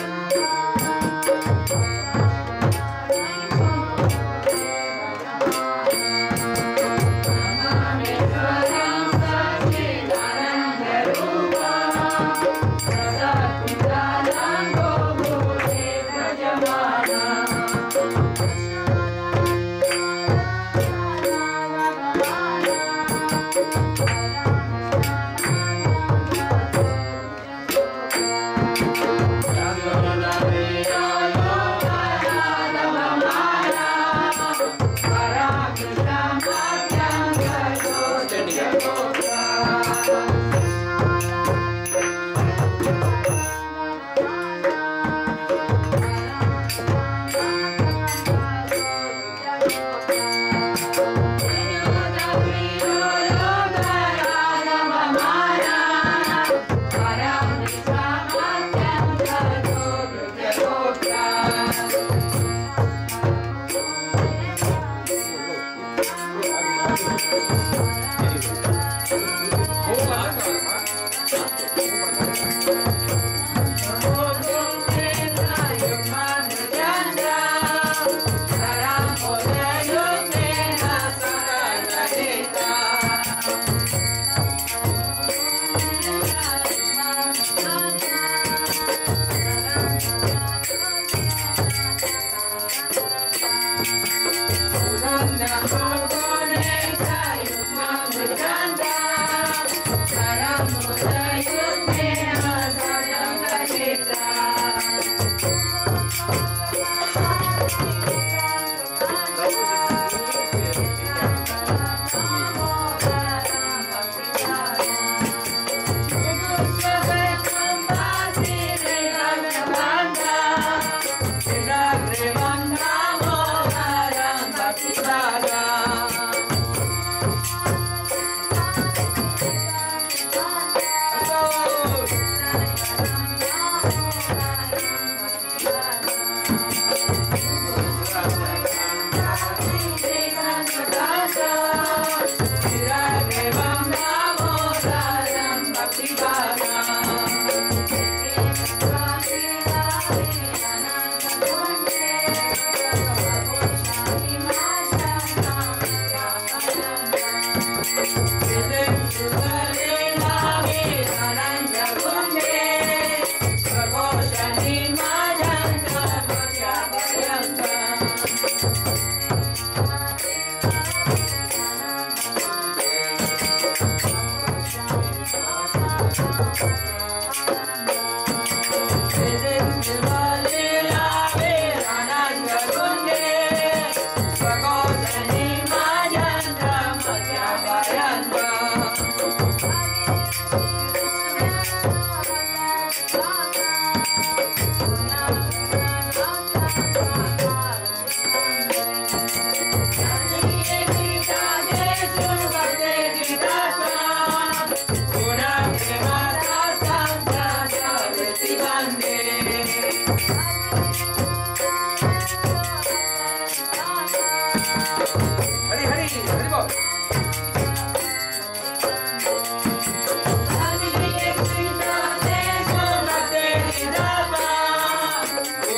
Música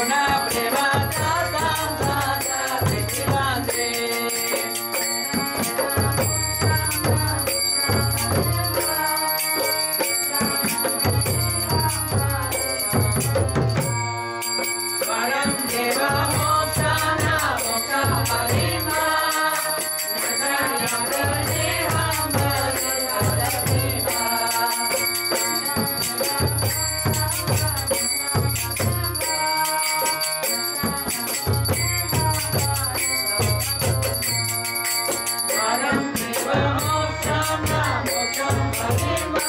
una prima. Somebody